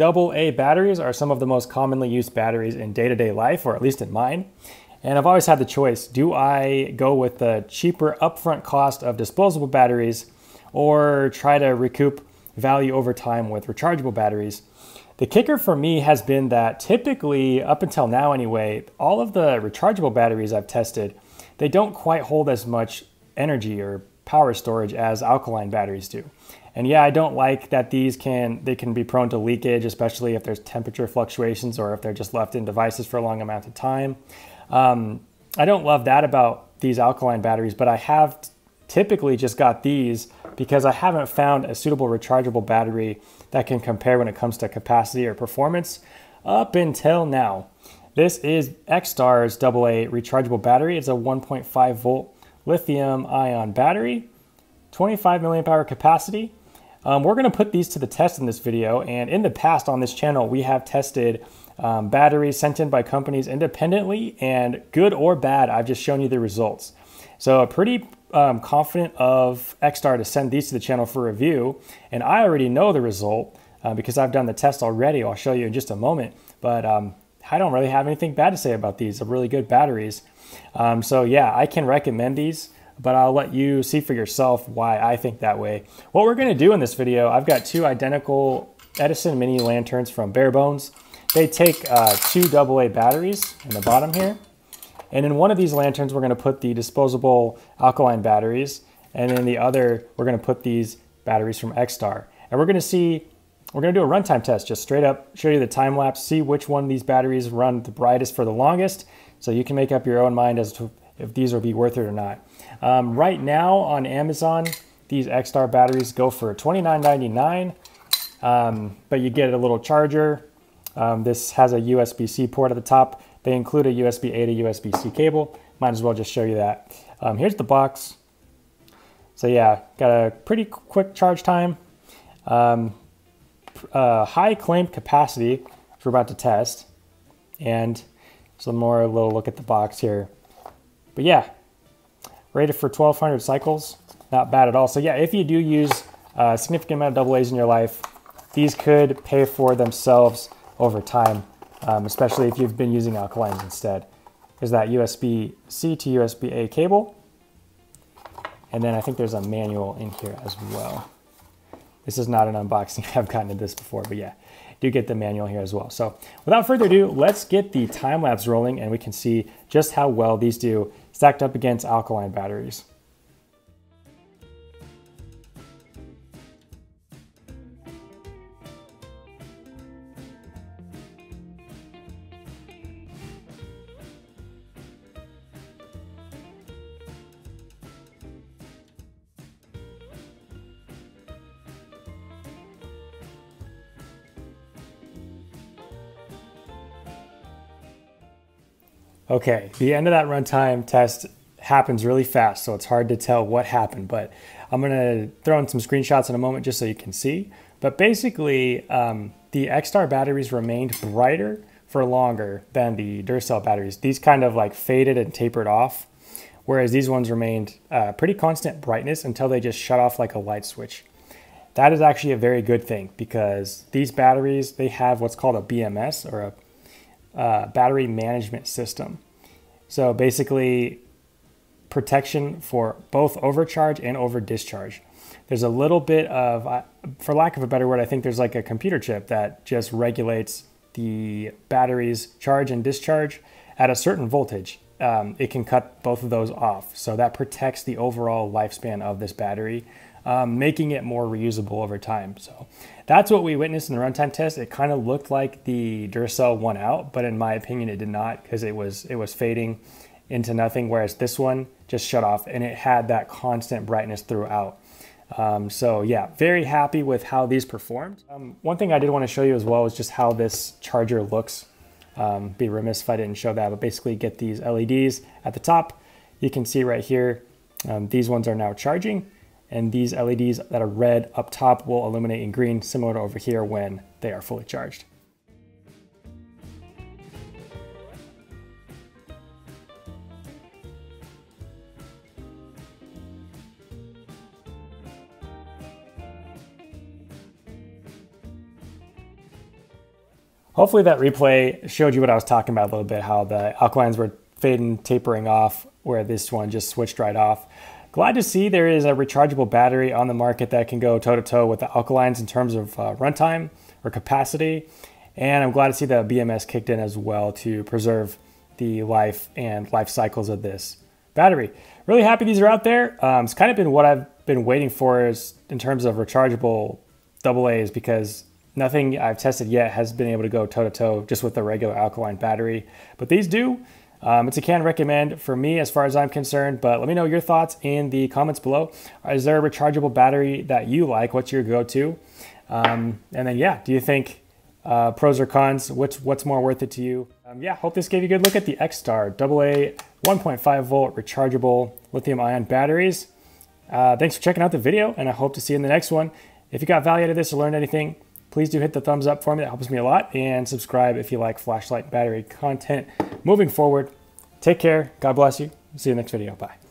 AA batteries are some of the most commonly used batteries in day-to-day life, or at least in mine. And I've always had the choice, do I go with the cheaper upfront cost of disposable batteries or try to recoup value over time with rechargeable batteries? The kicker for me has been that typically, up until now anyway, all of the rechargeable batteries I've tested, they don't quite hold as much energy or power storage as alkaline batteries do. And yeah, I don't like that these can they can be prone to leakage, especially if there's temperature fluctuations or if they're just left in devices for a long amount of time. Um, I don't love that about these alkaline batteries, but I have typically just got these because I haven't found a suitable rechargeable battery that can compare when it comes to capacity or performance up until now. This is Xtar's AA rechargeable battery. It's a 1.5 volt lithium ion battery, 25 milliamp hour capacity. Um, we're going to put these to the test in this video. And in the past on this channel, we have tested um, batteries sent in by companies independently and good or bad, I've just shown you the results. So pretty um, confident of XStar to send these to the channel for review. And I already know the result uh, because I've done the test already. I'll show you in just a moment. But um, I don't really have anything bad to say about these. They're really good batteries. Um, so yeah, I can recommend these, but I'll let you see for yourself why I think that way. What we're gonna do in this video, I've got two identical Edison mini lanterns from Barebones. They take uh, two AA batteries in the bottom here. And in one of these lanterns, we're gonna put the disposable alkaline batteries. And in the other, we're gonna put these batteries from Xtar. And we're gonna see we're gonna do a runtime test, just straight up show you the time lapse, see which one of these batteries run the brightest for the longest, so you can make up your own mind as to if these will be worth it or not. Um, right now on Amazon, these Xtar batteries go for $29.99, um, but you get a little charger. Um, this has a USB-C port at the top. They include a USB-A to USB-C cable. Might as well just show you that. Um, here's the box. So yeah, got a pretty quick charge time. Uh, high claimed capacity, which we're about to test. And some more, a little look at the box here. But yeah, rated for 1200 cycles, not bad at all. So yeah, if you do use a significant amount of AA's in your life, these could pay for themselves over time, um, especially if you've been using alkalines instead. There's that USB-C to USB-A cable. And then I think there's a manual in here as well. This is not an unboxing. I've gotten to this before, but yeah, do get the manual here as well. So without further ado, let's get the time lapse rolling and we can see just how well these do stacked up against alkaline batteries. Okay, the end of that runtime test happens really fast, so it's hard to tell what happened, but I'm gonna throw in some screenshots in a moment just so you can see. But basically, um, the Xtar batteries remained brighter for longer than the Duracell batteries. These kind of like faded and tapered off, whereas these ones remained uh, pretty constant brightness until they just shut off like a light switch. That is actually a very good thing because these batteries, they have what's called a BMS or a uh, battery management system. So basically, protection for both overcharge and over discharge. There's a little bit of, for lack of a better word, I think there's like a computer chip that just regulates the battery's charge and discharge at a certain voltage. Um, it can cut both of those off. So that protects the overall lifespan of this battery um, making it more reusable over time. So that's what we witnessed in the runtime test. It kind of looked like the Duracell won out, but in my opinion, it did not because it was it was fading into nothing. Whereas this one just shut off and it had that constant brightness throughout. Um, so yeah, very happy with how these performed. Um, one thing I did want to show you as well is just how this charger looks. Um, be remiss if I didn't show that, but basically get these LEDs at the top. You can see right here, um, these ones are now charging and these LEDs that are red up top will illuminate in green similar to over here when they are fully charged. Hopefully that replay showed you what I was talking about a little bit, how the alkalines were fading, tapering off, where this one just switched right off. Glad to see there is a rechargeable battery on the market that can go toe to toe with the alkalines in terms of uh, runtime or capacity. And I'm glad to see the BMS kicked in as well to preserve the life and life cycles of this battery. Really happy these are out there. Um, it's kind of been what I've been waiting for is in terms of rechargeable AA's because nothing I've tested yet has been able to go toe to toe just with the regular alkaline battery. But these do. Um, it's a can recommend for me as far as I'm concerned, but let me know your thoughts in the comments below. Is there a rechargeable battery that you like? What's your go-to? Um, and then, yeah, do you think uh, pros or cons? What's, what's more worth it to you? Um, yeah, hope this gave you a good look at the X-Star AA 1.5 volt rechargeable lithium ion batteries. Uh, thanks for checking out the video, and I hope to see you in the next one. If you got value out of this or learned anything, please do hit the thumbs up for me. That helps me a lot. And subscribe if you like flashlight battery content moving forward. Take care. God bless you. See you next video. Bye.